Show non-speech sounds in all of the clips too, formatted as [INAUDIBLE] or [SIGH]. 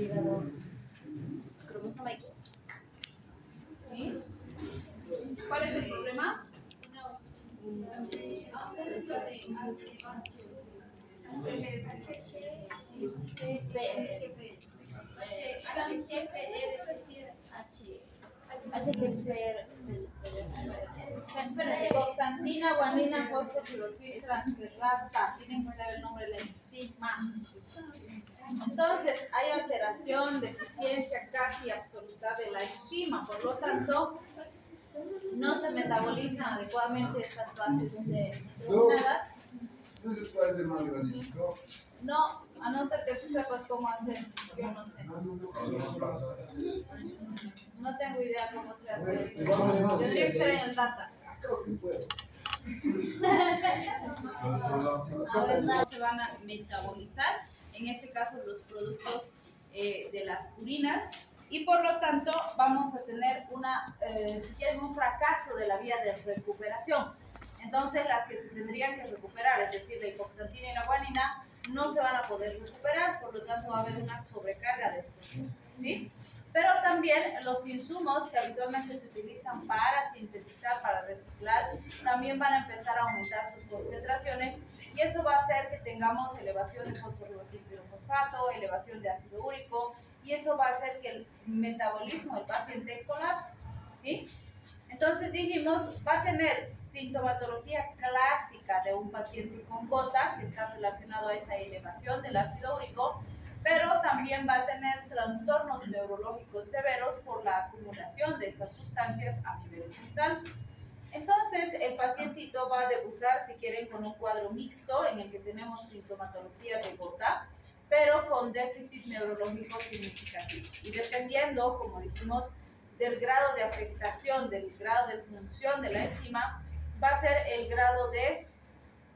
hígado cromosoma X. ¿Cuál es el problema? Boxantina, guanina, fosforilosil, transferrasa. Tienen que ser el nombre de la enzima. Entonces, hay alteración, deficiencia casi absoluta de la enzima. Por lo tanto, no se metabolizan adecuadamente estas bases eh, puede más. No, a no ser que tú sepas cómo hacer, yo no sé. No tengo idea cómo se hace. Tendría que ser en el data. Creo que puedo. No se van a metabolizar, en este caso los productos eh, de las purinas, y por lo tanto vamos a tener una, eh, un fracaso de la vía de recuperación. Entonces las que se tendrían que recuperar, es decir, la hipoxantina y la guanina, no se van a poder recuperar, por lo tanto va a haber una sobrecarga de estos ¿sí? Pero también los insumos que habitualmente se utilizan para sintetizar, para reciclar, también van a empezar a aumentar sus concentraciones y eso va a hacer que tengamos elevación de fosfato, elevación de ácido úrico y eso va a hacer que el metabolismo del paciente colapse, ¿sí? Entonces dijimos, va a tener sintomatología clásica de un paciente con gota, que está relacionado a esa elevación del ácido úrico, pero también va a tener trastornos neurológicos severos por la acumulación de estas sustancias a nivel central. Entonces, el pacientito va a debutar, si quieren, con un cuadro mixto en el que tenemos sintomatología de gota, pero con déficit neurológico significativo. Y dependiendo, como dijimos, del grado de afectación, del grado de función de la enzima, va a ser el grado de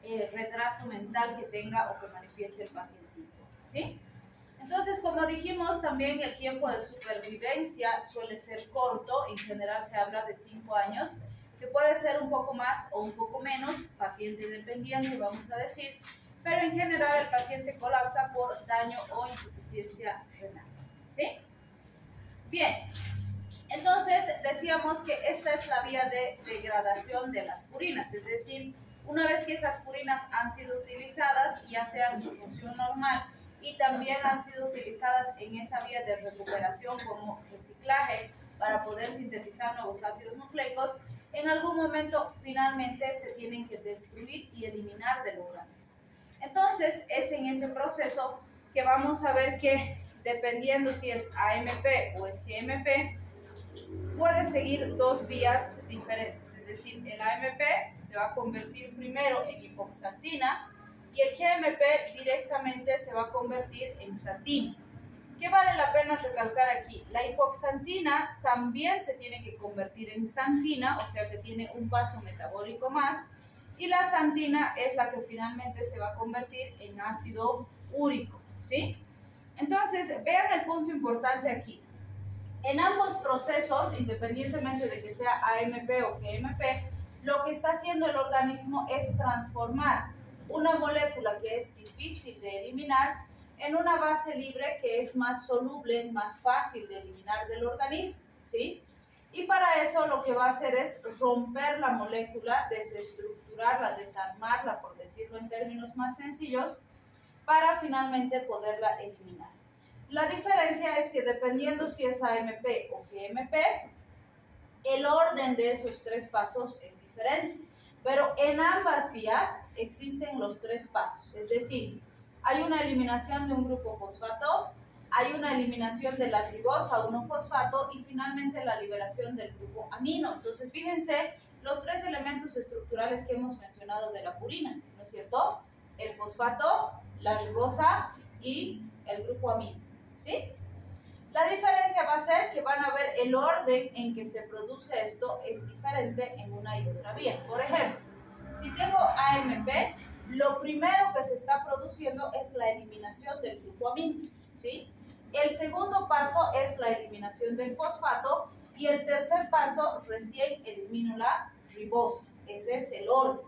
eh, retraso mental que tenga o que manifieste el paciente. ¿sí? Entonces, como dijimos, también el tiempo de supervivencia suele ser corto, en general se habla de 5 años, que puede ser un poco más o un poco menos, paciente dependiente, vamos a decir, pero en general el paciente colapsa por daño o insuficiencia renal. ¿Sí? Bien, entonces, decíamos que esta es la vía de degradación de las purinas, es decir, una vez que esas purinas han sido utilizadas, ya sea en su función normal y también han sido utilizadas en esa vía de recuperación como reciclaje para poder sintetizar nuevos ácidos nucleicos, en algún momento finalmente se tienen que destruir y eliminar del organismo. Entonces, es en ese proceso que vamos a ver que dependiendo si es AMP o es GMP, puede seguir dos vías diferentes, es decir, el AMP se va a convertir primero en hipoxantina y el GMP directamente se va a convertir en xantina. ¿Qué vale la pena recalcar aquí? La hipoxantina también se tiene que convertir en xantina, o sea que tiene un paso metabólico más, y la xantina es la que finalmente se va a convertir en ácido úrico, ¿sí? Entonces, vean el punto importante aquí. En ambos procesos, independientemente de que sea AMP o GMP, lo que está haciendo el organismo es transformar una molécula que es difícil de eliminar en una base libre que es más soluble, más fácil de eliminar del organismo, ¿sí? Y para eso lo que va a hacer es romper la molécula, desestructurarla, desarmarla, por decirlo en términos más sencillos, para finalmente poderla eliminar. La diferencia es que dependiendo si es AMP o GMP, el orden de esos tres pasos es diferente. Pero en ambas vías existen los tres pasos. Es decir, hay una eliminación de un grupo fosfato, hay una eliminación de la ribosa 1-fosfato y finalmente la liberación del grupo amino. Entonces, fíjense los tres elementos estructurales que hemos mencionado de la purina, ¿no es cierto? El fosfato, la ribosa y el grupo amino. ¿sí? La diferencia va a ser que van a ver el orden en que se produce esto es diferente en una y otra vía. Por ejemplo, si tengo AMP, lo primero que se está produciendo es la eliminación del grupo amino, ¿sí? El segundo paso es la eliminación del fosfato y el tercer paso recién elimino la ribosa. Ese es el orden.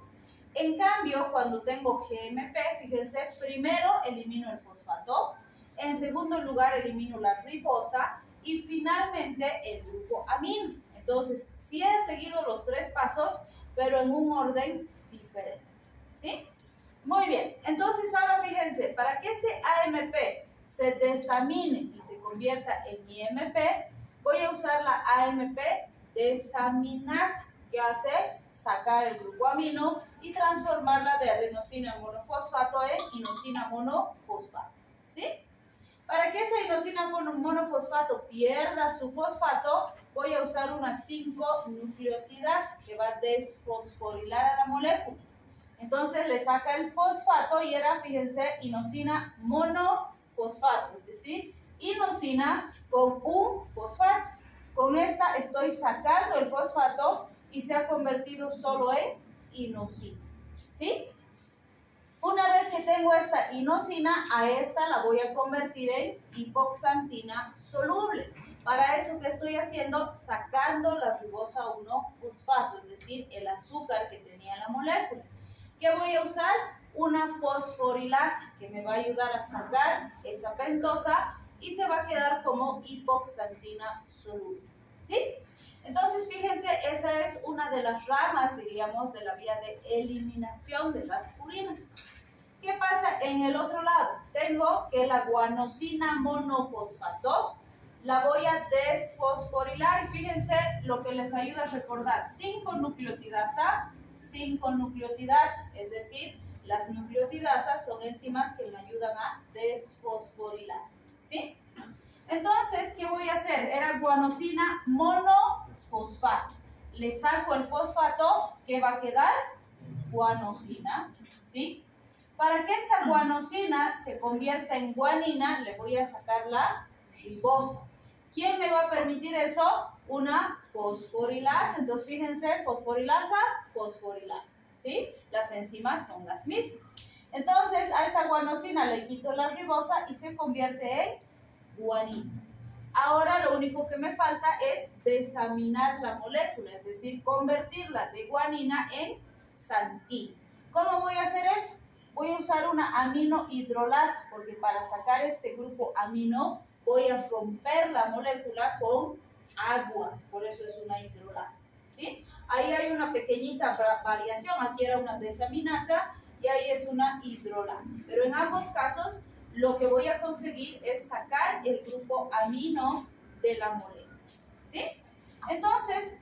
En cambio, cuando tengo GMP, fíjense, primero elimino el fosfato, En segundo lugar, elimino la ribosa. Y finalmente, el grupo amino. Entonces, sí he seguido los tres pasos, pero en un orden diferente. ¿Sí? Muy bien. Entonces, ahora fíjense, para que este AMP se desamine y se convierta en IMP, voy a usar la AMP desaminasa, que hace sacar el grupo amino y transformarla de adenosina monofosfato en inosina monofosfato. ¿Sí? Para que esa inosina monofosfato pierda su fosfato, voy a usar unas 5 nucleotidas que va a desfosforilar a la molécula. Entonces le saca el fosfato y era, fíjense, inosina monofosfato, es decir, inosina con un fosfato. Con esta estoy sacando el fosfato y se ha convertido solo en inosina. ¿Sí? Una vez que tengo esta inosina, a esta la voy a convertir en hipoxantina soluble. Para eso, ¿qué estoy haciendo? Sacando la ribosa 1-fosfato, es decir, el azúcar que tenía la molécula. ¿Qué voy a usar? Una fosforilasa que me va a ayudar a sacar esa pentosa y se va a quedar como hipoxantina soluble. ¿Sí? Entonces, fíjense, esa es una de las ramas, diríamos, de la vía de eliminación de las purinas. ¿Qué pasa en el otro lado? Tengo que la guanosina monofosfato la voy a desfosforilar y fíjense lo que les ayuda a recordar. 5 nucleotidasa, 5 nucleotidasa, es decir, las nucleotidasas son enzimas que me ayudan a desfosforilar. ¿Sí? Entonces, ¿qué voy a hacer? Era guanosina monofosfato. Le saco el fosfato, ¿qué va a quedar? Guanosina, ¿sí? Para que esta guanosina se convierta en guanina, le voy a sacar la ribosa. ¿Quién me va a permitir eso? Una fosforilasa. Entonces, fíjense, fosforilasa, fosforilasa. ¿Sí? Las enzimas son las mismas. Entonces, a esta guanosina le quito la ribosa y se convierte en guanina. Ahora lo único que me falta es desaminar la molécula, es decir, convertirla de guanina en santina. ¿Cómo voy a hacer eso? Voy a usar una amino hidrolasa, porque para sacar este grupo amino voy a romper la molécula con agua, por eso es una hidrolasa. ¿sí? Ahí hay una pequeñita variación, aquí era una desaminasa y ahí es una hidrolasa. Pero en ambos casos lo que voy a conseguir es sacar el grupo amino de la molécula. ¿sí? Entonces,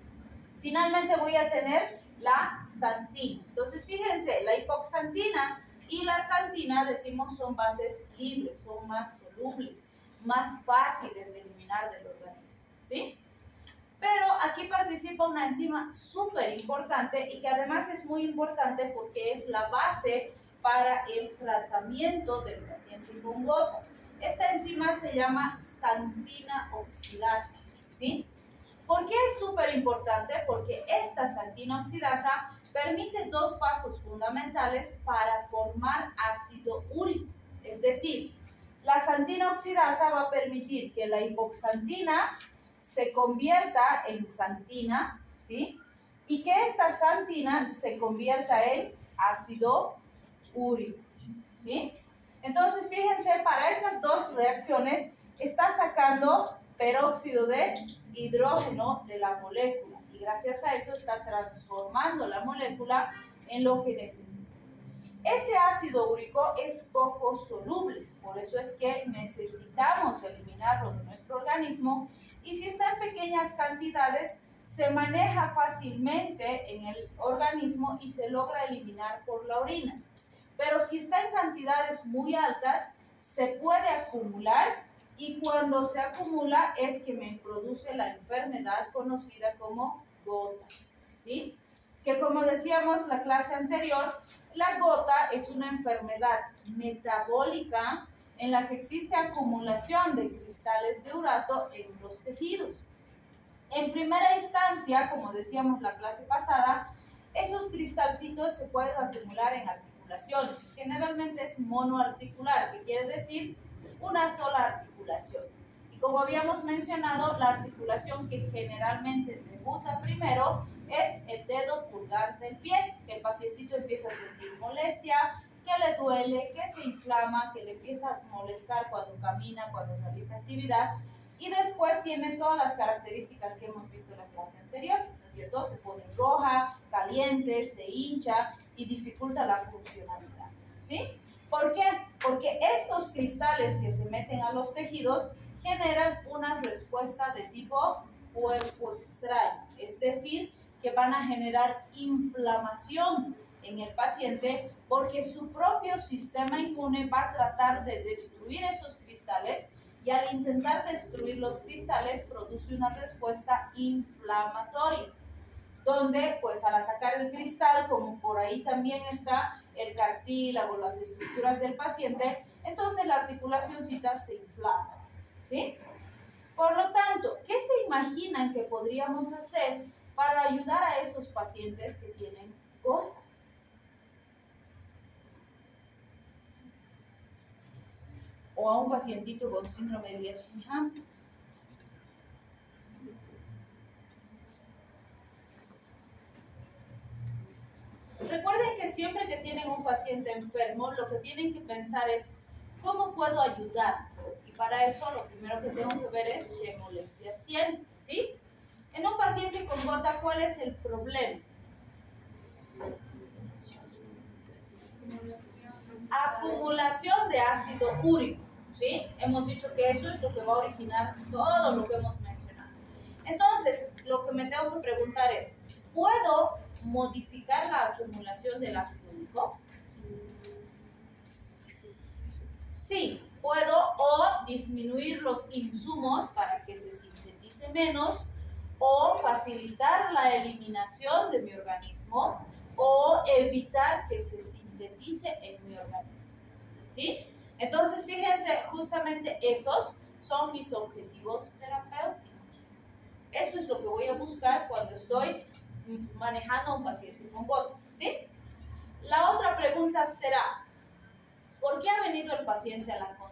finalmente voy a tener la santina. Entonces, fíjense, la hipoxantina y la santina, decimos, son bases libres, son más solubles, más fáciles de eliminar del organismo, ¿sí? Pero aquí participa una enzima súper importante y que además es muy importante porque es la base para el tratamiento del paciente con gota. Esta enzima se llama santina oxidasa, ¿sí? ¿Por qué es súper importante? Porque esta santina oxidasa permite dos pasos fundamentales para formar ácido úrico. Es decir, la santina oxidasa va a permitir que la hipoxantina se convierta en santina, ¿sí? Y que esta santina se convierta en ácido úrico, ¿sí? Entonces, fíjense, para esas dos reacciones está sacando peróxido de hidrógeno de la molécula gracias a eso está transformando la molécula en lo que necesita. Ese ácido úrico es poco soluble, por eso es que necesitamos eliminarlo de nuestro organismo y si está en pequeñas cantidades se maneja fácilmente en el organismo y se logra eliminar por la orina. Pero si está en cantidades muy altas, se puede acumular y cuando se acumula es que me produce la enfermedad conocida como gota, ¿sí? Que como decíamos la clase anterior, la gota es una enfermedad metabólica en la que existe acumulación de cristales de urato en los tejidos. En primera instancia, como decíamos la clase pasada, esos cristalcitos se pueden acumular en articulaciones. Generalmente es monoarticular, que quiere decir una sola articulación. Y como habíamos mencionado, la articulación que generalmente debuta primero es el dedo pulgar del pie, que el pacientito empieza a sentir molestia, que le duele, que se inflama, que le empieza a molestar cuando camina, cuando realiza actividad. Y después tiene todas las características que hemos visto en la clase anterior, ¿no es cierto? Se pone roja, caliente, se hincha y dificulta la funcionalidad, ¿sí? ¿Por qué? Porque estos cristales que se meten a los tejidos generan una respuesta de tipo cuerpo extraño, es decir, que van a generar inflamación en el paciente porque su propio sistema inmune va a tratar de destruir esos cristales y al intentar destruir los cristales produce una respuesta inflamatoria donde pues al atacar el cristal, como por ahí también está el cartílago, las estructuras del paciente, entonces la articulacióncita se inflama, ¿sí? Por lo tanto, ¿qué se imaginan que podríamos hacer para ayudar a esos pacientes que tienen gota? O a un pacientito con síndrome de Leishman. Recuerden que siempre que tienen un paciente enfermo, lo que tienen que pensar es, ¿cómo puedo ayudar? Para eso lo primero que tengo que ver es qué molestias tiene, ¿sí? En un paciente con gota, ¿cuál es el problema? Acumulación de ácido úrico, ¿sí? Hemos dicho que eso es lo que va a originar todo lo que hemos mencionado. Entonces, lo que me tengo que preguntar es, ¿puedo modificar la acumulación del ácido úrico? Sí, puedo o disminuir los insumos para que se sintetice menos o facilitar la eliminación de mi organismo o evitar que se sintetice en mi organismo. ¿Sí? Entonces, fíjense, justamente esos son mis objetivos terapéuticos. Eso es lo que voy a buscar cuando estoy manejando a un paciente con gota. ¿Sí? La otra pregunta será, ¿por qué ha venido el paciente a la consulta?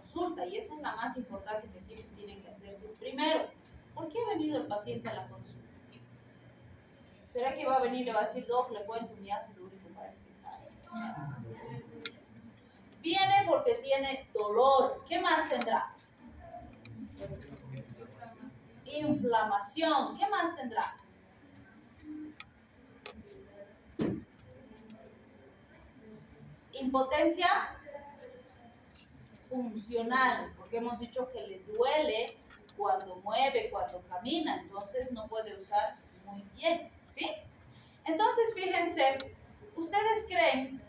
Y esa es la más importante que siempre tienen que hacerse primero. ¿Por qué ha venido el paciente a la consulta? ¿Será que va a venir y le va a decir, Doc, le cuento mi ácido úrico, parece que está ahí? Viene porque tiene dolor. ¿Qué más tendrá? Inflamación. ¿Qué más tendrá? Impotencia funcional, porque hemos dicho que le duele cuando mueve, cuando camina, entonces no puede usar muy bien, ¿sí? Entonces, fíjense, ¿ustedes creen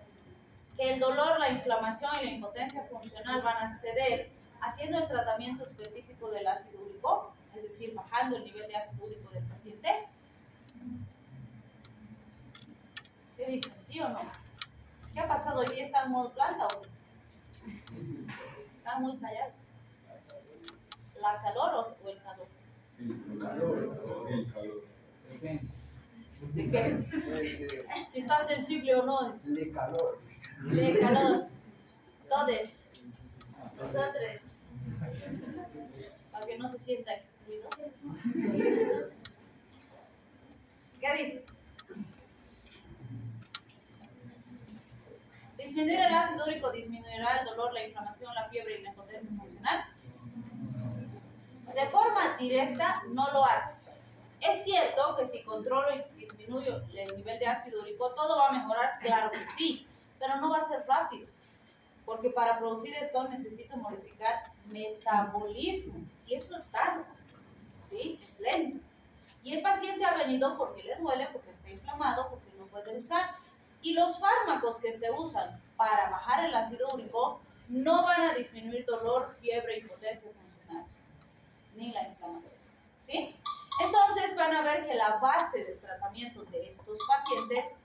que el dolor, la inflamación y la impotencia funcional van a ceder haciendo el tratamiento específico del ácido úrico, es decir, bajando el nivel de ácido úrico del paciente? ¿Qué dicen? ¿Sí o no? ¿Qué ha pasado? ¿Hoy día está en modo planta o está muy callado? ¿La calor o el calor? El calor, el calor. ¿De qué? [LAUGHS] Si está sensible o no. De calor. De calor. Todes. Nosotros. Para que no se sienta excluido. ¿Qué dice? Disminuir el ácido úrico disminuirá el dolor, la inflamación, la fiebre y la impotencia funcional. De forma directa no lo hace. Es cierto que si controlo y disminuyo el nivel de ácido úrico, todo va a mejorar, claro que sí, pero no va a ser rápido, porque para producir esto necesito modificar metabolismo y eso tarda, ¿sí? Es lento. Y el paciente ha venido porque le duele, porque está inflamado, porque no puede usar. Y los fármacos que se usan para bajar el ácido úrico no van a disminuir dolor, fiebre, impotencia funcional, ni la inflamación. ¿Sí? Entonces van a ver que la base del tratamiento de estos pacientes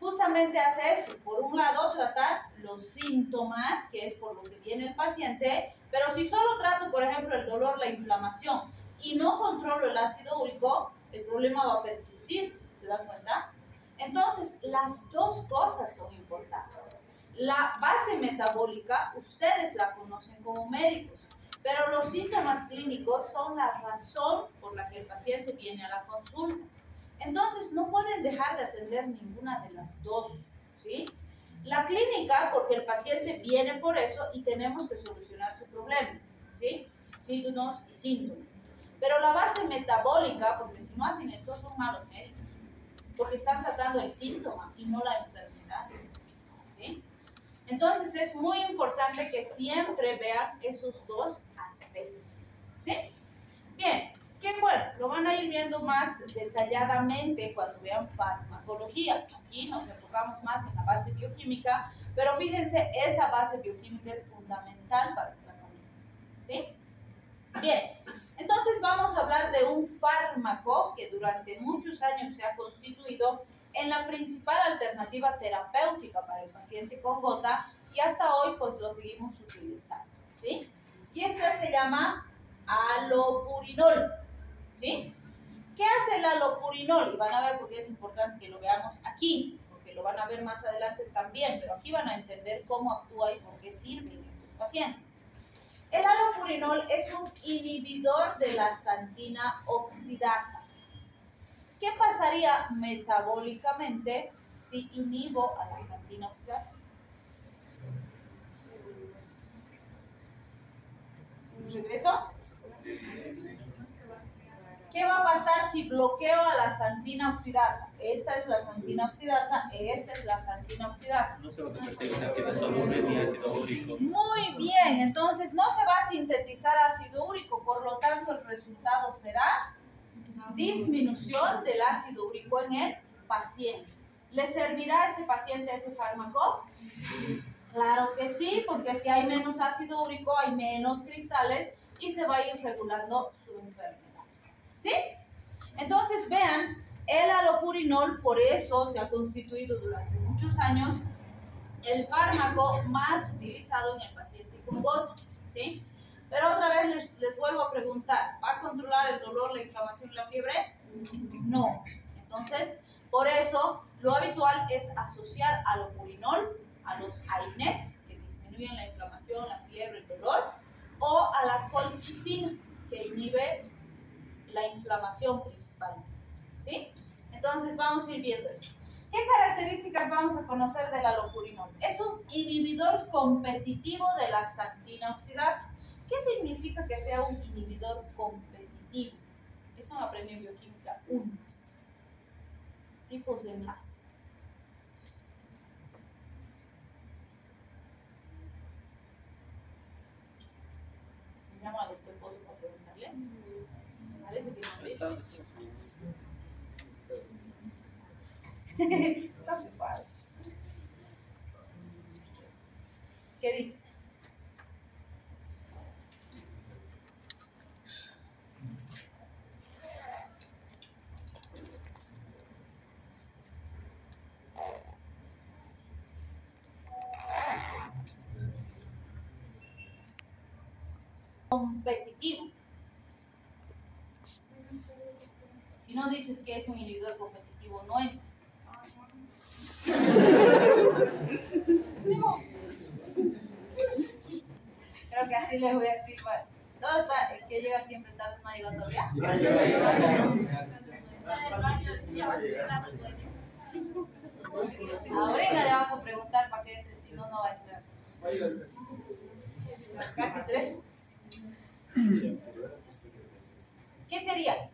justamente hace eso. Por un lado, tratar los síntomas, que es por lo que viene el paciente, pero si solo trato, por ejemplo, el dolor, la inflamación y no controlo el ácido úrico, el problema va a persistir. ¿Se dan cuenta? Entonces, las dos cosas son importantes. La base metabólica, ustedes la conocen como médicos, pero los síntomas clínicos son la razón por la que el paciente viene a la consulta. Entonces, no pueden dejar de atender ninguna de las dos, ¿sí? La clínica, porque el paciente viene por eso y tenemos que solucionar su problema, ¿sí? Signos y síntomas. Pero la base metabólica, porque si no hacen esto son malos médicos, porque están tratando el síntoma y no la enfermedad, ¿sí? Entonces es muy importante que siempre vean esos dos aspectos, ¿sí? Bien, qué bueno, lo van a ir viendo más detalladamente cuando vean farmacología. Aquí nos enfocamos más en la base bioquímica, pero fíjense, esa base bioquímica es fundamental para el tratamiento. ¿Sí? Bien, entonces vamos a hablar de un fármaco que durante muchos años se ha constituido en la principal alternativa terapéutica para el paciente con gota y hasta hoy pues lo seguimos utilizando. ¿Sí? Y este se llama alopurinol. ¿Sí? ¿Qué hace el alopurinol? Van a ver porque es importante que lo veamos aquí, porque lo van a ver más adelante también, pero aquí van a entender cómo actúa y por qué sirve en estos pacientes. El alopurinol es un inhibidor de la santina oxidasa. ¿Qué pasaría metabólicamente si inhibo a la santina oxidasa? ¿Regreso? ¿Qué va a pasar si bloqueo a la santina oxidasa? Esta es la santina oxidasa, esta es la santina oxidasa. No se va a convertir en ácido úrico. Muy bien, entonces no se va a sintetizar ácido úrico, por lo tanto el resultado será disminución del ácido úrico en el paciente. ¿Le servirá a este paciente ese fármaco? Claro que sí, porque si hay menos ácido úrico, hay menos cristales y se va a ir regulando su enfermedad. ¿Sí? Entonces, vean, el alopurinol por eso se ha constituido durante muchos años el fármaco más utilizado en el paciente con gota, ¿sí? Pero otra vez les, les, vuelvo a preguntar, ¿va a controlar el dolor, la inflamación y la fiebre? No. Entonces, por eso, lo habitual es asociar alopurinol a los AINES, que disminuyen la inflamación, la fiebre, el dolor, o a la colchicina, que inhibe la inflamación principal. ¿Sí? Entonces vamos a ir viendo eso. ¿Qué características vamos a conocer del alopurinol? Es un inhibidor competitivo de la santina oxidasa. ¿Qué significa que sea un inhibidor competitivo? Eso me aprendí en bioquímica 1. Tipos de enlace. llama al doctor Pozo para preguntarle. Parece que no lo [LAUGHS] Está ocupado. ¿Qué dice? Competitivo. Si no dices que es un inhibidor competitivo, no entras. Creo que así les voy a decir. Bueno, ¿Dónde está? ¿Que llega siempre tarde? ¿No ha llegado todavía? Ahorita le vas a preguntar para que entre, si no, no va a entrar. Casi tres. ¿Qué sería?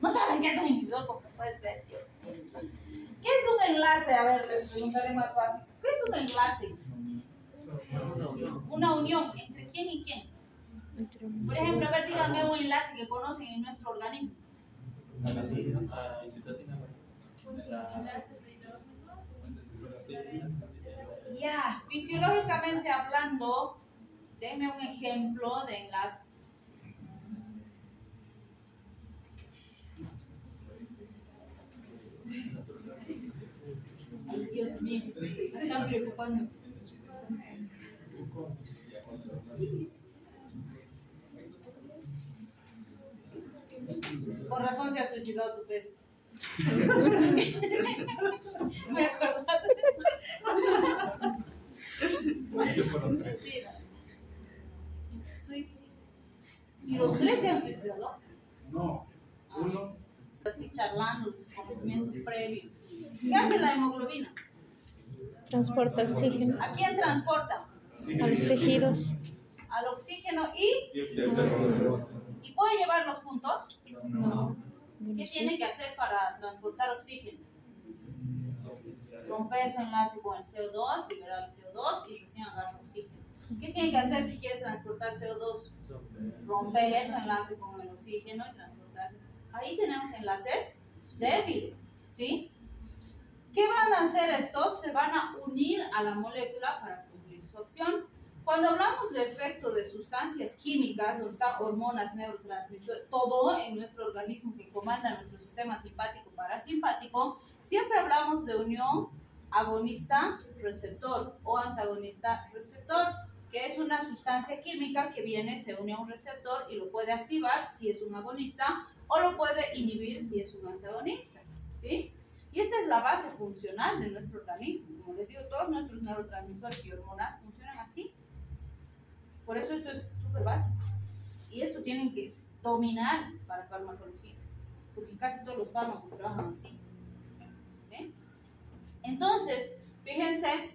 ¿No saben qué es un inhibidor? Porque puede ser. ¿Qué es un enlace? A ver, les preguntaré más fácil. ¿Qué es un enlace? Una unión. ¿Entre quién y quién? Por ejemplo, a ver, díganme un enlace que conocen en nuestro organismo. Ya, fisiológicamente hablando, denme un ejemplo de enlace. Ay, Dios mío, me están preocupando. Con razón se ha suicidado tu pez. [LAUGHS] me acordé de eso. Mentira. ¿Y los tres se han suicidado? No, uno Así charlando de su conocimiento previo. ¿Qué hace la hemoglobina? Transporta oxígeno ¿A quién transporta? a los tejidos. Al oxígeno y, y puede llevarlos juntos. No. ¿Qué tiene que hacer para transportar oxígeno? Romper su enlace con el CO2, liberar el CO2 y recién agarrar oxígeno. ¿Qué tiene que hacer si quiere transportar CO2? Romper su enlace con el oxígeno y transportar. Ahí tenemos enlaces débiles, ¿sí? ¿Qué van a hacer estos? Se van a unir a la molécula para cumplir su acción. Cuando hablamos de efecto de sustancias químicas, donde están hormonas, neurotransmisores, todo en nuestro organismo que comanda nuestro sistema simpático parasimpático, siempre hablamos de unión agonista-receptor o antagonista-receptor, que es una sustancia química que viene, se une a un receptor y lo puede activar si es un agonista o lo puede inhibir si es un antagonista. ¿sí? Y esta es la base funcional de nuestro organismo. Como les digo, todos nuestros neurotransmisores y hormonas funcionan así. Por eso esto es súper básico. Y esto tienen que dominar para farmacología, porque casi todos los fármacos trabajan así. ¿Sí? Entonces, fíjense,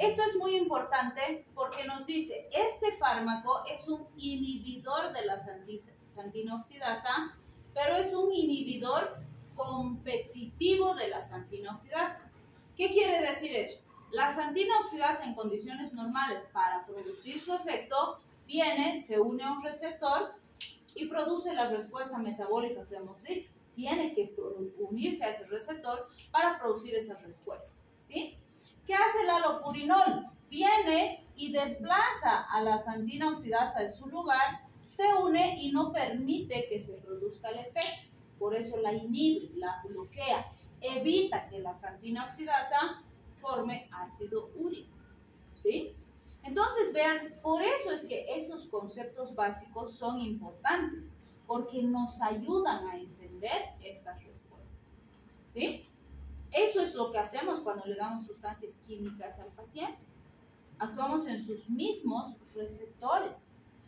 esto es muy importante porque nos dice, este fármaco es un inhibidor de la santina oxidasa, pero es un inhibidor competitivo de la santina oxidasa. ¿Qué quiere decir eso? La santina oxidasa en condiciones normales para producir su efecto viene, se une a un receptor y produce la respuesta metabólica que hemos dicho. Tiene que unirse a ese receptor para producir esa respuesta. ¿sí? ¿Qué hace el alopurinol? Viene y desplaza a la santina oxidasa de su lugar, se une y no permite que se produzca el efecto. Por eso la inhibe, la bloquea, evita que la santina oxidasa forme ácido úrico. ¿Sí? Entonces, vean, por eso es que esos conceptos básicos son importantes, porque nos ayudan a entender estas respuestas. ¿Sí? Eso es lo que hacemos cuando le damos sustancias químicas al paciente. Actuamos en sus mismos receptores.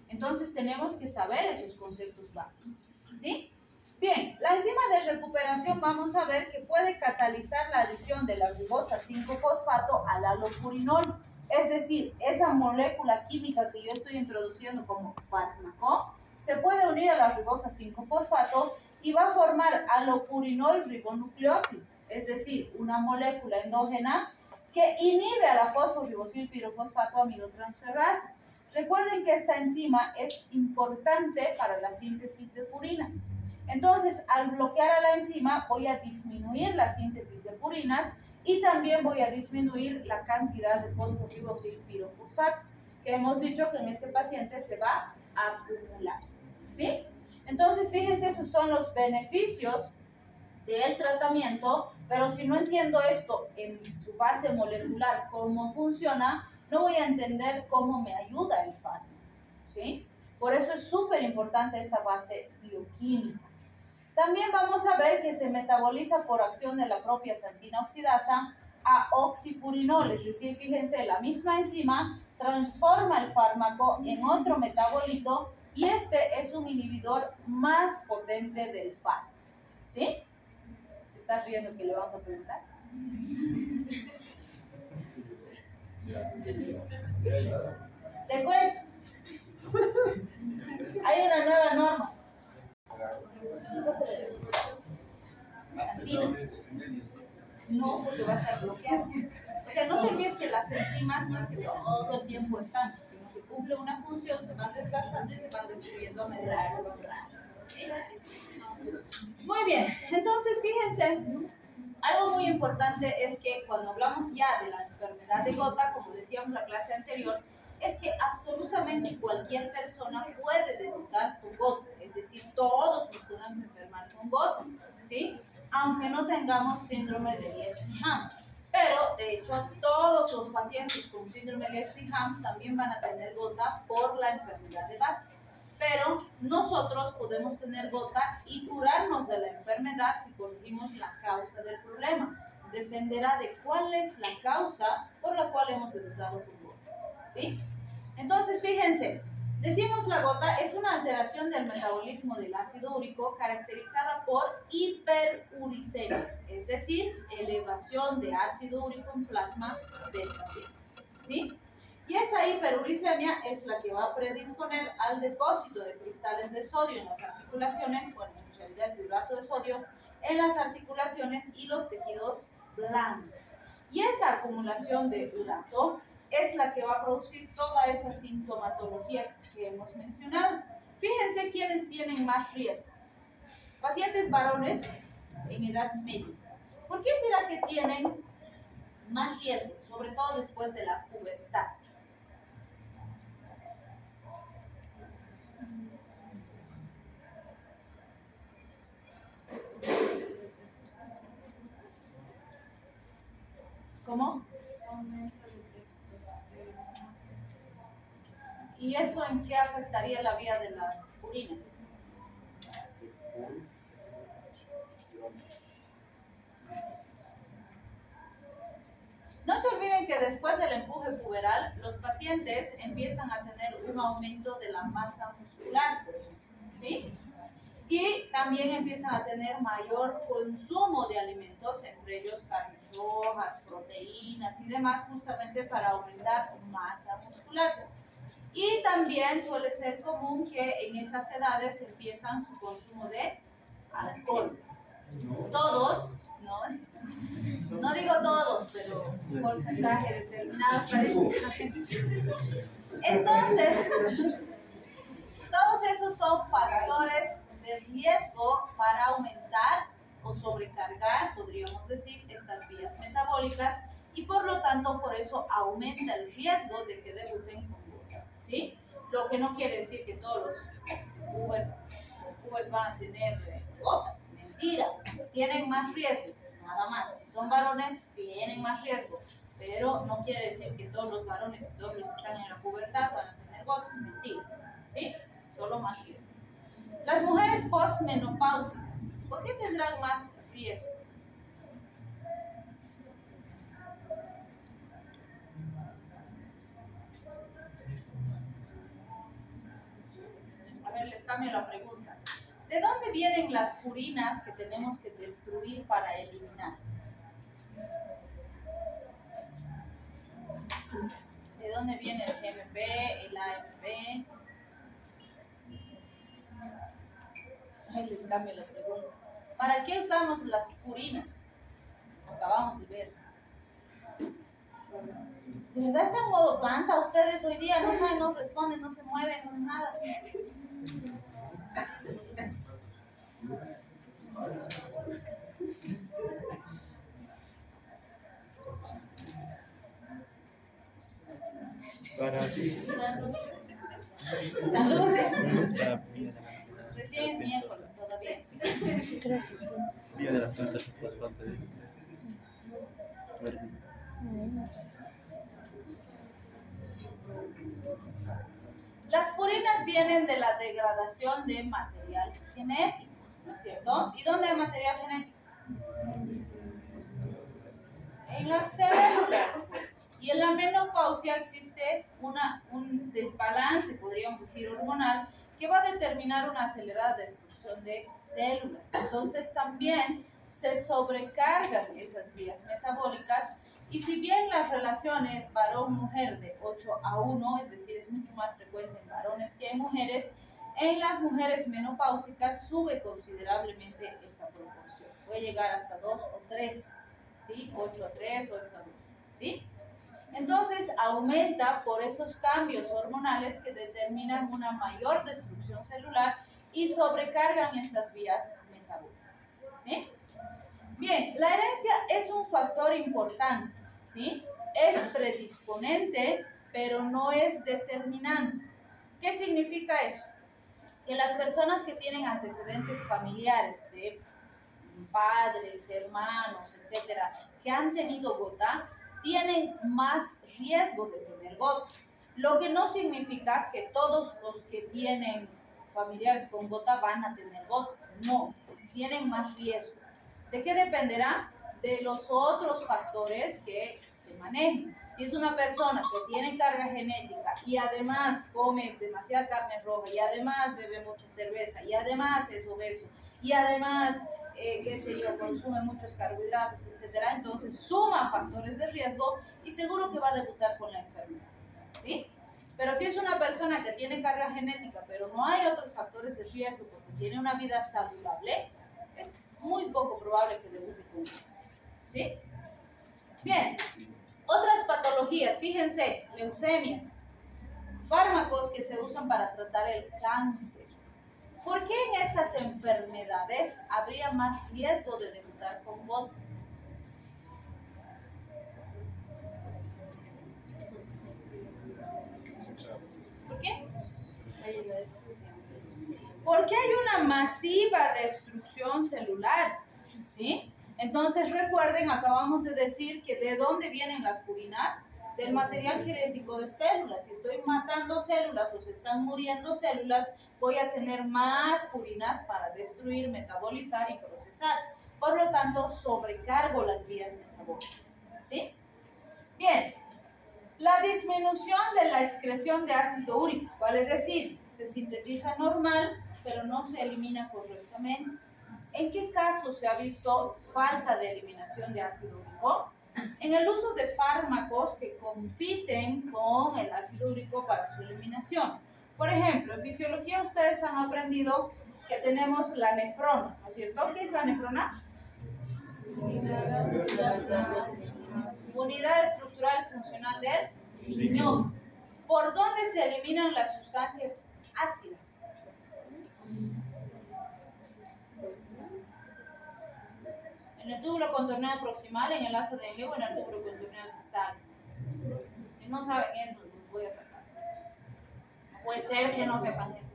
Entonces, tenemos que saber esos conceptos básicos. ¿Sí? Bien, la enzima de recuperación vamos a ver que puede catalizar la adición de la ribosa 5-fosfato al alopurinol. Es decir, esa molécula química que yo estoy introduciendo como fármaco se puede unir a la ribosa 5-fosfato y va a formar alopurinol ribonucleótido, es decir, una molécula endógena que inhibe a la fosforibosil pirofosfato amidotransferasa. Recuerden que esta enzima es importante para la síntesis de purinas. Entonces, al bloquear a la enzima, voy a disminuir la síntesis de purinas y también voy a disminuir la cantidad de fosforibosilpirofosfato, que hemos dicho que en este paciente se va a acumular. ¿Sí? Entonces, fíjense, esos son los beneficios del tratamiento, pero si no entiendo esto en su base molecular, cómo funciona, no voy a entender cómo me ayuda el fármaco. ¿Sí? Por eso es súper importante esta base bioquímica. También vamos a ver que se metaboliza por acción de la propia santina oxidasa a oxipurinol, es decir, fíjense, la misma enzima transforma el fármaco en otro metabolito y este es un inhibidor más potente del fármaco. ¿Sí? ¿Te estás riendo que le vamos a preguntar? Te cuento. Hay una nueva norma. No, porque va a estar bloqueado. O sea, no te olvides que las enzimas no es que todo el tiempo están, sino que cumplen una función, se van desgastando y se van destruyendo a medida que se van Muy bien, entonces fíjense, algo muy importante es que cuando hablamos ya de la enfermedad de gota, como decíamos en la clase anterior, es que absolutamente cualquier persona puede debutar con gota, es decir, todos nos podemos enfermar con gota, ¿sí? Aunque no tengamos síndrome de Lesch-Ham. Pero, de hecho, todos los pacientes con síndrome de Lesch-Ham también van a tener gota por la enfermedad de base. Pero nosotros podemos tener gota y curarnos de la enfermedad si corregimos la causa del problema. Dependerá de cuál es la causa por la cual hemos con gota. ¿Sí? Entonces, fíjense, Decimos la gota es una alteración del metabolismo del ácido úrico caracterizada por hiperuricemia, es decir, elevación de ácido úrico en plasma del paciente. ¿sí? Y esa hiperuricemia es la que va a predisponer al depósito de cristales de sodio en las articulaciones, bueno, en realidad es hidrato de sodio, en las articulaciones y los tejidos blandos. Y esa acumulación de urato es la que va a producir toda esa sintomatología que hemos mencionado. Fíjense quiénes tienen más riesgo. Pacientes varones en edad media. ¿Por qué será que tienen más riesgo, sobre todo después de la pubertad? ¿Cómo? ¿Y eso en qué afectaría la vía de las urinas? No se olviden que después del empuje puberal, los pacientes empiezan a tener un aumento de la masa muscular, ¿sí? Y también empiezan a tener mayor consumo de alimentos, entre ellos carnes rojas, proteínas y demás, justamente para aumentar masa muscular. Y también suele ser común que en esas edades empiezan su consumo de alcohol. Todos, ¿no? No digo todos, pero un porcentaje determinado estadísticamente. Entonces, todos esos son factores riesgo para aumentar o sobrecargar, podríamos decir, estas vías metabólicas y por lo tanto por eso aumenta el riesgo de que debuten con gota, ¿sí? Lo que no quiere decir que todos los Ubers van a tener gota, mentira, tienen más riesgo, nada más. Si son varones, tienen más riesgo, pero no quiere decir que todos los varones y todos los que están en la pubertad van a tener gota, mentira, ¿sí? Solo más riesgo. Las mujeres postmenopáusicas, ¿por qué tendrán más riesgo? A ver, les cambio la pregunta. ¿De dónde vienen las purinas que tenemos que destruir para eliminar? ¿De dónde viene el GMP, el AMP? Ahí les cambio la pregunta. ¿Para qué usamos las purinas? Acabamos de ver. ¿De verdad está en modo planta? Ustedes hoy día no saben, no responden, no se mueven, no nada. Para Saludes. La Recién es miércoles, todavía. Creo que sí. Villa de las plantas fosfato de verde. Las purinas vienen de la degradación de material genético, ¿no es cierto? ¿Y dónde hay material genético? En las células, pues. Y en la menopausia existe una, un desbalance, podríamos decir, hormonal, que va a determinar una acelerada destrucción de células. Entonces también se sobrecargan esas vías metabólicas y si bien las relaciones varón-mujer de 8 a 1, es decir, es mucho más frecuente en varones que en mujeres, en las mujeres menopáusicas sube considerablemente esa proporción. Puede llegar hasta 2 o 3, ¿sí? 8 a 3, 8 a 2, ¿sí? Entonces aumenta por esos cambios hormonales que determinan una mayor destrucción celular y sobrecargan estas vías metabólicas, ¿sí? Bien, la herencia es un factor importante, ¿sí? Es predisponente, pero no es determinante. ¿Qué significa eso? Que las personas que tienen antecedentes familiares de padres, hermanos, etcétera, que han tenido gota, tienen más riesgo de tener gota. Lo que no significa que todos los que tienen familiares con gota van a tener gota. No, tienen más riesgo. ¿De qué dependerá? de los otros factores que se manejan. Si es una persona que tiene carga genética y además come demasiada carne roja y además bebe mucha cerveza y además es obeso y además, eh, qué consume muchos carbohidratos, etcétera, entonces suma factores de riesgo y seguro que va a debutar con la enfermedad. ¿Sí? Pero si es una persona que tiene carga genética, pero no hay otros factores de riesgo porque tiene una vida saludable, es muy poco probable que debute con ¿Sí? Bien, otras patologías, fíjense, leucemias, fármacos que se usan para tratar el cáncer. ¿Por qué en estas enfermedades habría más riesgo de debutar con gota? ¿Por qué? Porque hay una masiva destrucción celular, ¿sí? Entonces recuerden, acabamos de decir que de dónde vienen las purinas, del material genético de células. Si estoy matando células o se están muriendo células, voy a tener más purinas para destruir, metabolizar y procesar. Por lo tanto, sobrecargo las vías metabólicas. ¿Sí? Bien, la disminución de la excreción de ácido úrico, vale decir, se sintetiza normal, pero no se elimina correctamente. ¿En qué caso se ha visto falta de eliminación de ácido úrico? En el uso de fármacos que compiten con el ácido úrico para su eliminación. Por ejemplo, en fisiología ustedes han aprendido que tenemos la nefrona, ¿no es cierto? ¿Qué es la nefrona? Unidad estructural funcional del riñón. ¿Por dónde se eliminan las sustancias ácidas? En el túbulo contorneado proximal, en el asa de enleo, en el túbulo contorneado distal. Si no saben eso, los voy a sacar. puede ser que no sepan eso.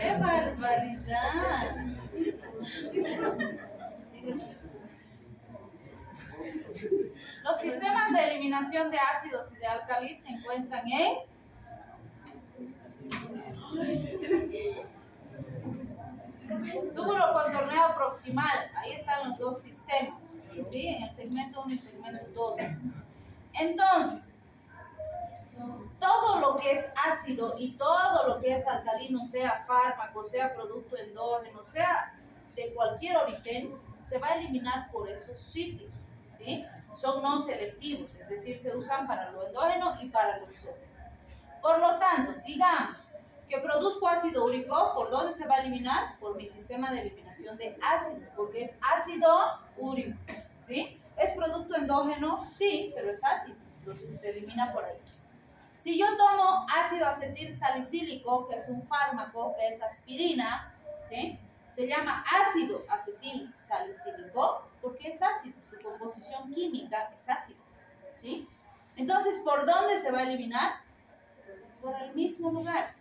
¡Qué barbaridad! Los sistemas de eliminación de ácidos y de álcalis se encuentran en túbulo contorneado proximal. Ahí están los dos sistemas, ¿sí? En el segmento 1 y segmento 2. Entonces, todo lo que es ácido y todo lo que es alcalino, sea fármaco, sea producto endógeno, sea de cualquier origen, se va a eliminar por esos sitios, ¿sí? Son no selectivos, es decir, se usan para lo endógeno y para lo exógeno. Por lo tanto, digamos que produzco ácido úrico, ¿por dónde se va a eliminar? Por mi sistema de eliminación de ácidos, porque es ácido úrico, ¿sí? ¿Es producto endógeno? Sí, pero es ácido, entonces se elimina por ahí. Si yo tomo ácido acetil salicílico, que es un fármaco, que es aspirina, ¿sí? Se llama ácido acetil salicílico porque es ácido, su composición química es ácido. ¿sí? Entonces, ¿por dónde se va a eliminar? Por el mismo lugar.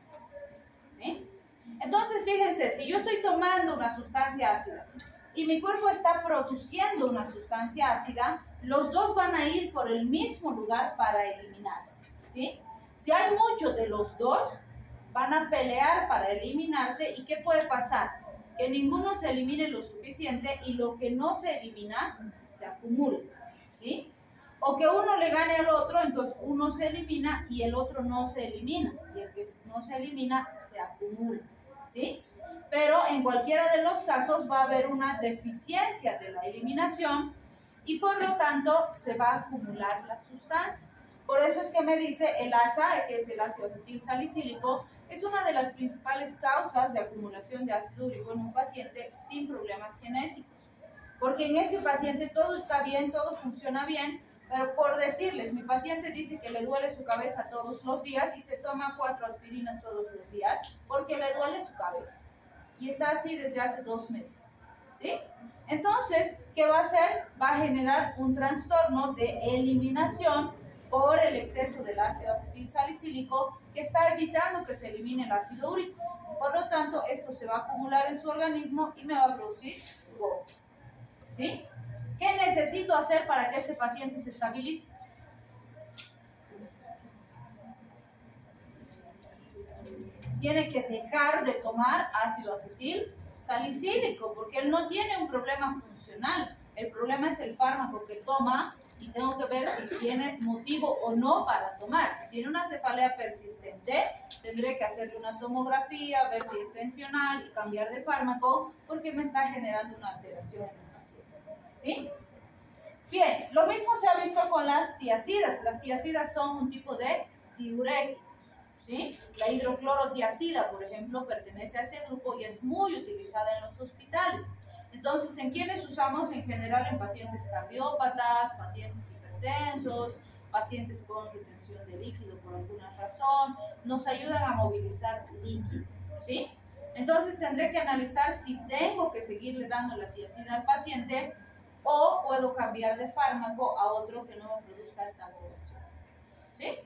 ¿sí? Entonces, fíjense, si yo estoy tomando una sustancia ácida y mi cuerpo está produciendo una sustancia ácida, los dos van a ir por el mismo lugar para eliminarse. ¿sí? Si hay muchos de los dos, van a pelear para eliminarse y ¿qué puede pasar? Que ninguno se elimine lo suficiente y lo que no se elimina se acumula, ¿sí? O que uno le gane al otro, entonces uno se elimina y el otro no se elimina, y el que no se elimina se acumula, ¿sí? Pero en cualquiera de los casos va a haber una deficiencia de la eliminación y por lo tanto se va a acumular la sustancia. Por eso es que me dice el ASA, que es el ácido acetil salicílico, es una de las principales causas de acumulación de ácido úrico en un paciente sin problemas genéticos. Porque en este paciente todo está bien, todo funciona bien, pero por decirles, mi paciente dice que le duele su cabeza todos los días y se toma cuatro aspirinas todos los días porque le duele su cabeza. Y está así desde hace dos meses. ¿Sí? Entonces, ¿qué va a hacer? Va a generar un trastorno de eliminación por el exceso del ácido acetil salicílico que está evitando que se elimine el ácido úrico. Por lo tanto, esto se va a acumular en su organismo y me va a producir gota. ¿Sí? ¿Qué necesito hacer para que este paciente se estabilice? tiene que dejar de tomar ácido acetil salicílico porque él no tiene un problema funcional. El problema es el fármaco que toma y tengo que ver si tiene motivo o no para tomar. Si tiene una cefalea persistente, tendré que hacerle una tomografía, ver si es tensional y cambiar de fármaco porque me está generando una alteración en el paciente. ¿Sí? Bien, lo mismo se ha visto con las tiacidas. Las tiacidas son un tipo de diuréticos. ¿sí? La hidroclorotiacida, por ejemplo, pertenece a ese grupo y es muy utilizada en los hospitales. Entonces, ¿en quiénes usamos? En general en pacientes cardiópatas, pacientes hipertensos, pacientes con retención de líquido por alguna razón, nos ayudan a movilizar líquido, ¿sí? Entonces tendré que analizar si tengo que seguirle dando la tiacina al paciente o puedo cambiar de fármaco a otro que no me produzca esta alteración, ¿sí?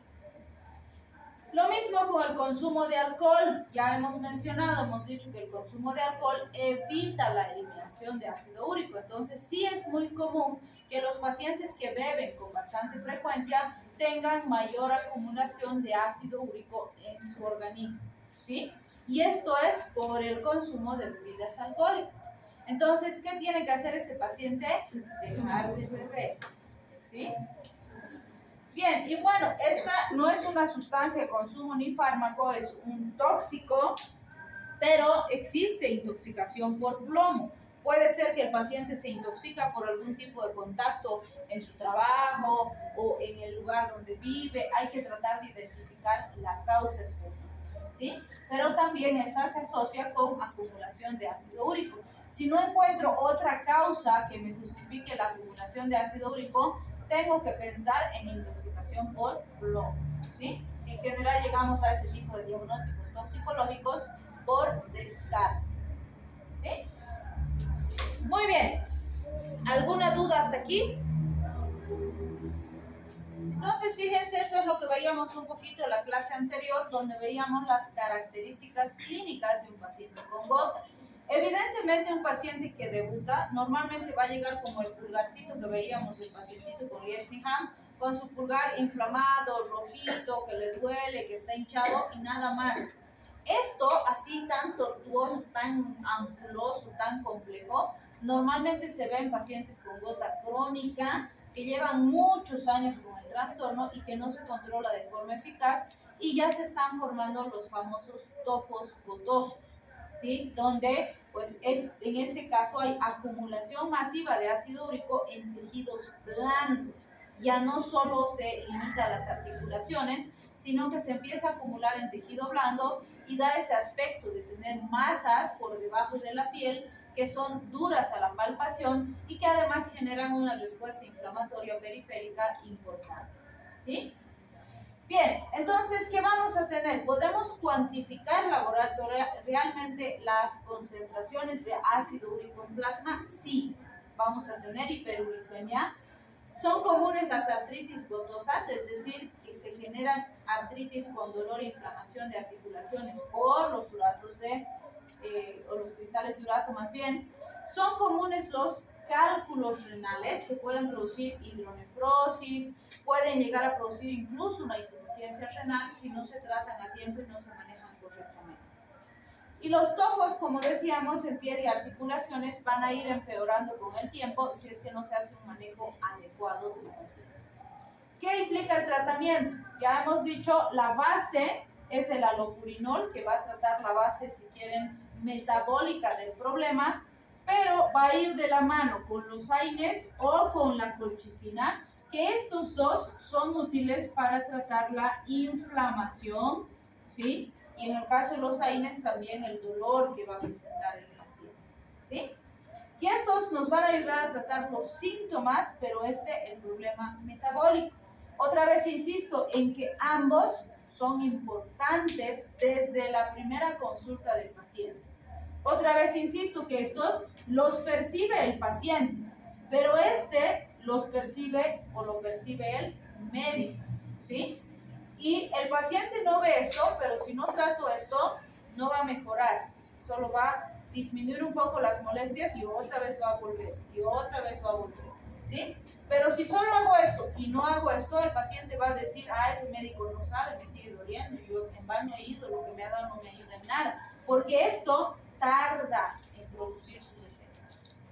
Lo mismo con el consumo de alcohol. Ya hemos mencionado, hemos dicho que el consumo de alcohol evita la eliminación de ácido úrico. Entonces, sí es muy común que los pacientes que beben con bastante frecuencia tengan mayor acumulación de ácido úrico en su organismo. ¿Sí? Y esto es por el consumo de bebidas alcohólicas. Entonces, ¿qué tiene que hacer este paciente? Dejar de beber. ¿Sí? Bien, y bueno, esta no es una sustancia de consumo ni fármaco, es un tóxico, pero existe intoxicación por plomo. Puede ser que el paciente se intoxica por algún tipo de contacto en su trabajo o en el lugar donde vive. Hay que tratar de identificar la causa específica, ¿sí? Pero también esta se asocia con acumulación de ácido úrico. Si no encuentro otra causa que me justifique la acumulación de ácido úrico, tengo que pensar en intoxicación por plomo. ¿sí? En general llegamos a ese tipo de diagnósticos toxicológicos por descarte. ¿sí? Muy bien. ¿Alguna duda hasta aquí? Entonces, fíjense, eso es lo que veíamos un poquito en la clase anterior, donde veíamos las características clínicas de un paciente con gota. Evidentemente un paciente que debuta normalmente va a llegar como el pulgarcito que veíamos el pacientito con Leishman, con su pulgar inflamado, rojito, que le duele, que está hinchado y nada más. Esto así tan tortuoso, tan ampuloso, tan complejo, normalmente se ve en pacientes con gota crónica que llevan muchos años con el trastorno y que no se controla de forma eficaz y ya se están formando los famosos tofos gotosos. ¿Sí? Donde, pues, es, en este caso hay acumulación masiva de ácido úrico en tejidos blandos. Ya no solo se limita a las articulaciones, sino que se empieza a acumular en tejido blando y da ese aspecto de tener masas por debajo de la piel que son duras a la palpación y que además generan una respuesta inflamatoria periférica importante. ¿Sí? Bien, entonces, ¿qué vamos a tener? ¿Podemos cuantificar realmente las concentraciones de ácido úrico en plasma? Sí, vamos a tener hiperuricemia. Son comunes las artritis gotosas, es decir, que se generan artritis con dolor e inflamación de articulaciones por los uratos de, eh, o los cristales de urato más bien. Son comunes los cálculos renales que pueden producir hidronefrosis, pueden llegar a producir incluso una insuficiencia renal si no se tratan a tiempo y no se manejan correctamente. Y los tofos, como decíamos, en piel y articulaciones van a ir empeorando con el tiempo si es que no se hace un manejo adecuado del paciente. ¿Qué implica el tratamiento? Ya hemos dicho, la base es el alopurinol, que va a tratar la base, si quieren, metabólica del problema, pero va a ir de la mano con los AINES o con la colchicina, que estos dos son útiles para tratar la inflamación, ¿sí? Y en el caso de los AINES también el dolor que va a presentar el paciente, ¿sí? Y estos nos van a ayudar a tratar los síntomas, pero este el problema metabólico. Otra vez insisto en que ambos son importantes desde la primera consulta del paciente. Otra vez insisto que estos los percibe el paciente, pero este los percibe o lo percibe el médico, ¿sí? Y el paciente no ve esto, pero si no trato esto, no va a mejorar, solo va a disminuir un poco las molestias y otra vez va a volver, y otra vez va a volver. ¿sí? Pero si solo hago esto y no hago esto, el paciente va a decir, ah, ese médico no sabe, me sigue doliendo, yo en vano he ido, lo que me ha dado no me ayuda en nada, porque esto tarda en producir sus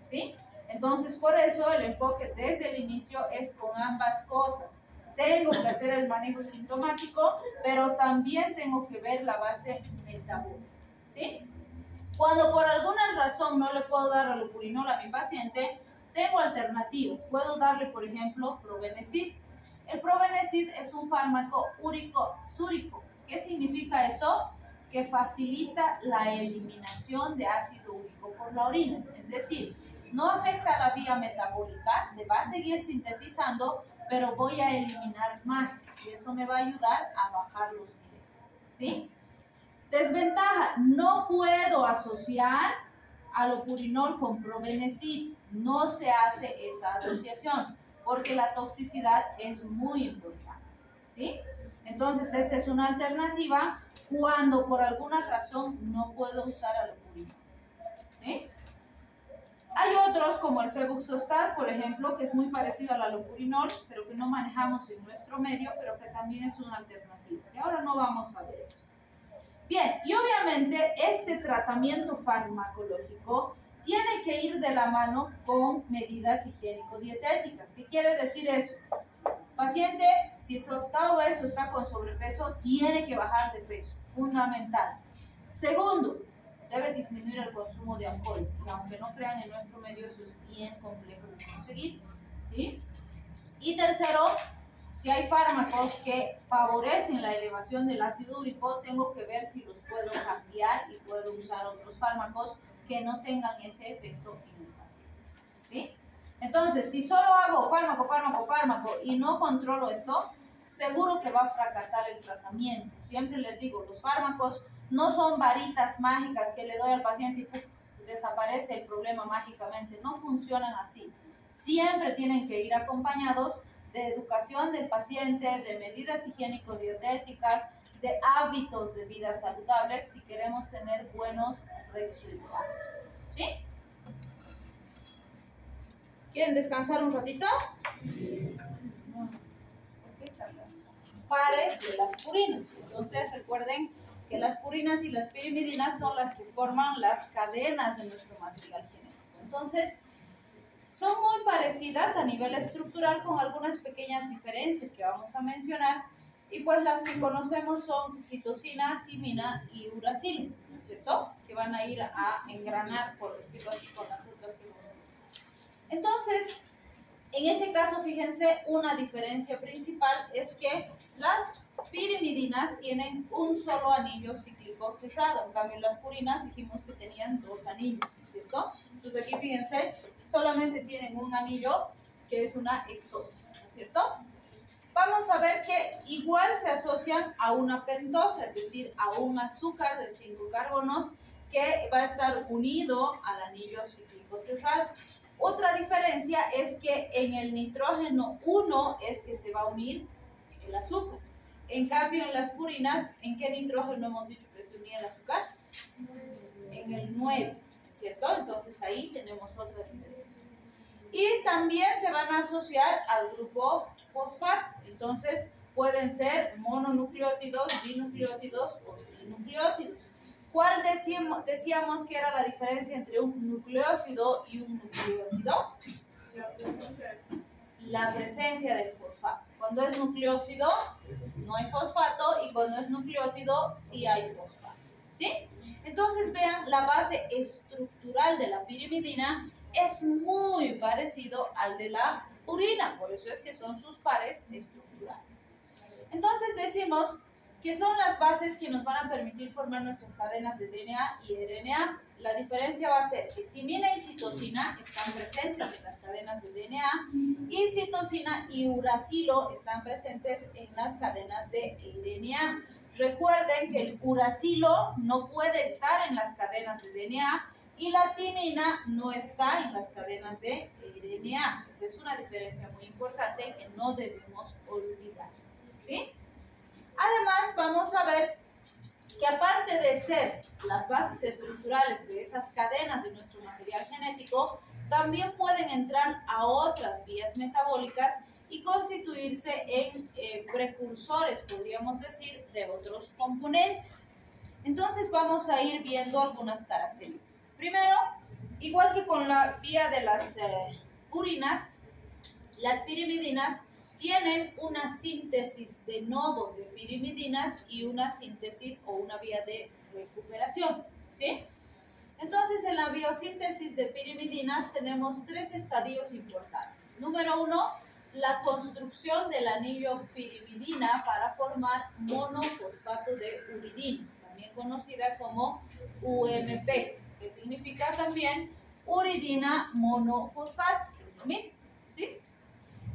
¿sí? Entonces, por eso el enfoque desde el inicio es con ambas cosas. Tengo que hacer el manejo sintomático, pero también tengo que ver la base metabólica, ¿sí? Cuando por alguna razón no le puedo dar alopurinol a mi paciente, tengo alternativas. Puedo darle, por ejemplo, Provenecid. El Provenecid es un fármaco úrico súrico. ¿Qué significa eso? Que facilita la eliminación de ácido úrico por la orina. Es decir, no afecta la vía metabólica, se va a seguir sintetizando, pero voy a eliminar más y eso me va a ayudar a bajar los niveles. ¿Sí? Desventaja, no puedo asociar alopurinol con probenecid. No se hace esa asociación porque la toxicidad es muy importante. ¿Sí? Entonces, esta es una alternativa cuando por alguna razón no puedo usar alopurinol. ¿Sí? Hay otros como el febuxostat, por ejemplo, que es muy parecido al alopurinol, pero que no manejamos en nuestro medio, pero que también es una alternativa. Y ahora no vamos a ver eso. Bien, y obviamente este tratamiento farmacológico tiene que ir de la mano con medidas higiénico-dietéticas. ¿Qué quiere decir eso? Paciente, si es octavo eso está con sobrepeso, tiene que bajar de peso, fundamental. Segundo, debe disminuir el consumo de alcohol. Y aunque no crean en nuestro medio, eso es bien complejo de conseguir. ¿sí? Y tercero, si hay fármacos que favorecen la elevación del ácido úrico, tengo que ver si los puedo cambiar y puedo usar otros fármacos que no tengan ese efecto en el paciente. ¿sí? Entonces, si solo hago fármaco, fármaco, fármaco y no controlo esto, seguro que va a fracasar el tratamiento. Siempre les digo, los fármacos no son varitas mágicas que le doy al paciente y desaparece el problema mágicamente. No funcionan así. Siempre tienen que ir acompañados de educación del paciente, de medidas higiénico-dietéticas, de hábitos de vida saludables si queremos tener buenos resultados. ¿Sí? ¿Quieren descansar un ratito? Pares de las purinas. Entonces recuerden que las purinas y las pirimidinas son las que forman las cadenas de nuestro material genético. Entonces, son muy parecidas a nivel estructural con algunas pequeñas diferencias que vamos a mencionar y pues las que conocemos son citosina, timina y uracilo, ¿no es cierto? Que van a ir a engranar, por decirlo así, con las otras que hemos visto. Entonces, en este caso, fíjense, una diferencia principal es que las pirimidinas tienen un solo anillo cíclico cerrado. En cambio, las purinas dijimos que tenían dos anillos, ¿cierto? Entonces aquí fíjense, solamente tienen un anillo que es una exosa, ¿no es cierto? Vamos a ver que igual se asocian a una pentosa, es decir, a un azúcar de 5 carbonos que va a estar unido al anillo cíclico cerrado. Otra diferencia es que en el nitrógeno 1 es que se va a unir el azúcar. En cambio, en las purinas, ¿en qué nitrógeno hemos dicho que se unía el azúcar? En el 9, ¿cierto? Entonces ahí tenemos otra diferencia. Y también se van a asociar al grupo fosfato. Entonces pueden ser mononucleótidos, dinucleótidos o trinucleótidos. ¿Cuál decíamos, decíamos que era la diferencia entre un nucleócido y un nucleótido? La presencia del fosfato. Cuando es nucleócido, no hay fosfato y cuando es nucleótido, sí hay fosfato. ¿Sí? Entonces vean, la base estructural de la pirimidina es muy parecido al de la purina, por eso es que son sus pares estructurales. Entonces decimos que son las bases que nos van a permitir formar nuestras cadenas de DNA y RNA. La diferencia va a ser que timina y citosina están presentes en las cadenas de DNA y citosina y uracilo están presentes en las cadenas de RNA. Recuerden que el uracilo no puede estar en las cadenas de DNA y la timina no está en las cadenas de RNA. Esa es una diferencia muy importante que no debemos olvidar. ¿Sí? Además, vamos a ver que aparte de ser las bases estructurales de esas cadenas de nuestro material genético, también pueden entrar a otras vías metabólicas y constituirse en eh, precursores, podríamos decir, de otros componentes. Entonces vamos a ir viendo algunas características. Primero, igual que con la vía de las eh, urinas, las pirimidinas tienen una síntesis de nodo de pirimidinas y una síntesis o una vía de recuperación, ¿sí? Entonces, en la biosíntesis de pirimidinas tenemos tres estadios importantes. Número uno, la construcción del anillo pirimidina para formar monofosfato de uridina, también conocida como UMP, que significa también uridina monofosfato, lo mismo.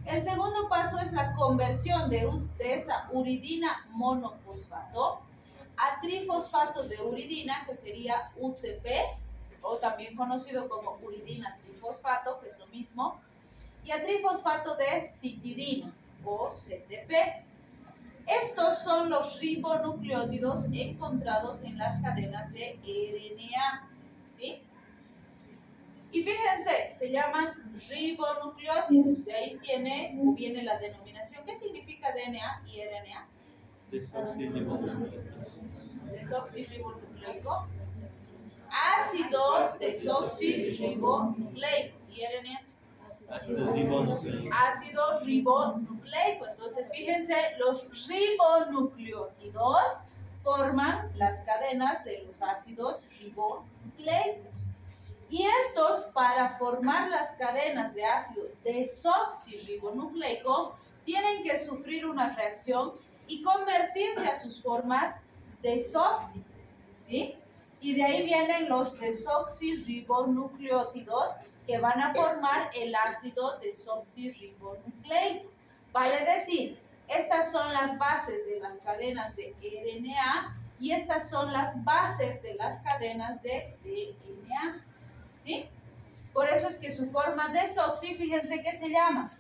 El segundo paso es la conversión de, esa uridina monofosfato a trifosfato de uridina, que sería UTP, o también conocido como uridina trifosfato, que es lo mismo, y a trifosfato de citidina, o CTP. Estos son los ribonucleótidos encontrados en las cadenas de RNA, ¿sí? Y fíjense, se llaman ribonucleótidos, de ahí tiene, viene la denominación. ¿Qué significa DNA y RNA? Desoxirribonucleico. Ácido desoxirribonucleico. ¿Y RNA? Ácido ribonucleico. Entonces, fíjense, los ribonucleótidos forman las cadenas de los ácidos ribonucleicos. Y estos, para formar las cadenas de ácido desoxirribonucleico, tienen que sufrir una reacción y convertirse a sus formas desoxi, ¿sí? Y de ahí vienen los desoxirribonucleótidos que van a formar el ácido desoxirribonucleico. Vale decir, estas son las bases de las cadenas de RNA y estas son las bases de las cadenas de DNA. ¿Sí? Por eso es que su forma desoxi, fíjense que se llama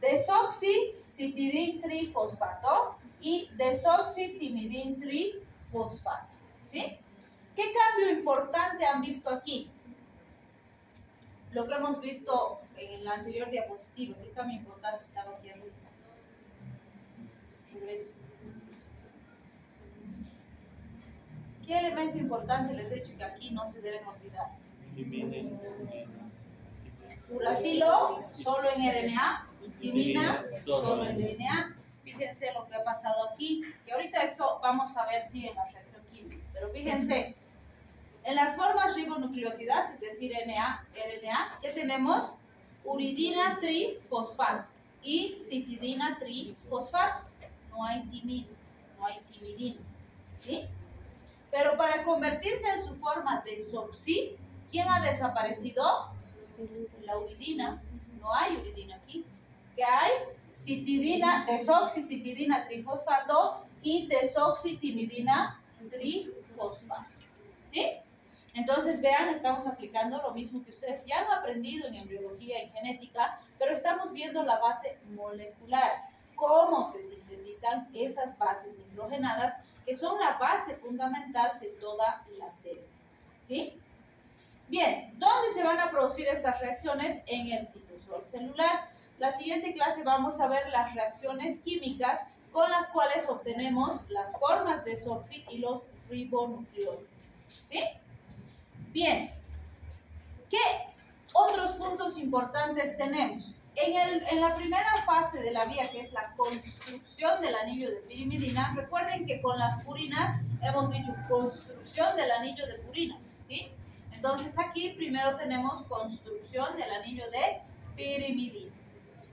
desoxicitidin trifosfato y desoxitimidin trifosfato. ¿Sí? ¿Qué cambio importante han visto aquí? Lo que hemos visto en la anterior diapositiva, ¿qué cambio importante estaba aquí arriba? Regreso. ¿Qué elemento importante les he dicho que aquí no se deben olvidar? Uracilo solo en RNA, timina solo en DNA. Fíjense lo que ha pasado aquí, que ahorita esto vamos a ver si en la reacción química, pero fíjense, en las formas ribonucleótidas, es decir, RNA, RNA, ¿qué tenemos? Uridina trifosfato y citidina trifosfato. No hay timina, no hay timidina, ¿sí? Pero para convertirse en su forma desoxi, ¿quién ha desaparecido? La uridina. No hay uridina aquí. ¿Qué hay? Citidina, desoxicitidina trifosfato y desoxitimidina trifosfato. ¿Sí? Entonces, vean, estamos aplicando lo mismo que ustedes ya han aprendido en embriología y genética, pero estamos viendo la base molecular, cómo se sintetizan esas bases nitrogenadas, que son la base fundamental de toda la célula. ¿Sí? Bien, ¿dónde se van a producir estas reacciones? En el citosol celular. La siguiente clase vamos a ver las reacciones químicas con las cuales obtenemos las formas de SOXI y los ribonucleótidos. ¿Sí? Bien, ¿qué otros puntos importantes tenemos? En, el, en, la primera fase de la vía, que es la construcción del anillo de pirimidina, recuerden que con las purinas hemos dicho construcción del anillo de purina, ¿sí? Entonces aquí primero tenemos construcción del anillo de pirimidina.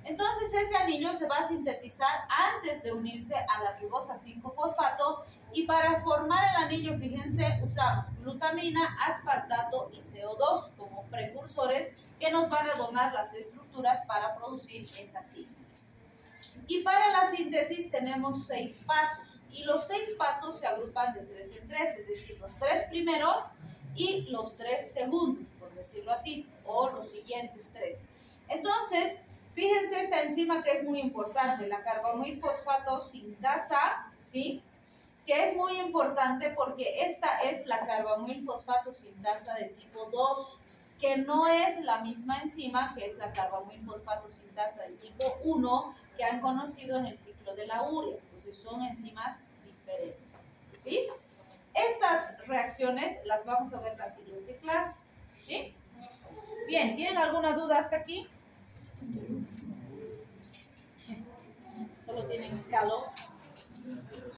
Entonces ese anillo se va a sintetizar antes de unirse a la ribosa 5-fosfato y para formar el anillo, fíjense, usamos glutamina, aspartato y CO2 como precursores que nos van a donar las estructuras para producir esa síntesis. Y para la síntesis tenemos seis pasos y los seis pasos se agrupan de tres en tres, es decir, los tres primeros y los tres segundos, por decirlo así, o los siguientes tres. Entonces, fíjense esta enzima que es muy importante, la carbamilfosfato sintasa, ¿sí? Que es muy importante porque esta es la carbamilfosfato sintasa de tipo 2. que no es la misma enzima que es la carbamoilfosfato sintasa del tipo 1 que han conocido en el ciclo de la urea. Entonces son enzimas diferentes. ¿Sí? Estas reacciones las vamos a ver en la siguiente clase. ¿Sí? Bien, ¿tienen alguna duda hasta aquí? Solo tienen calor.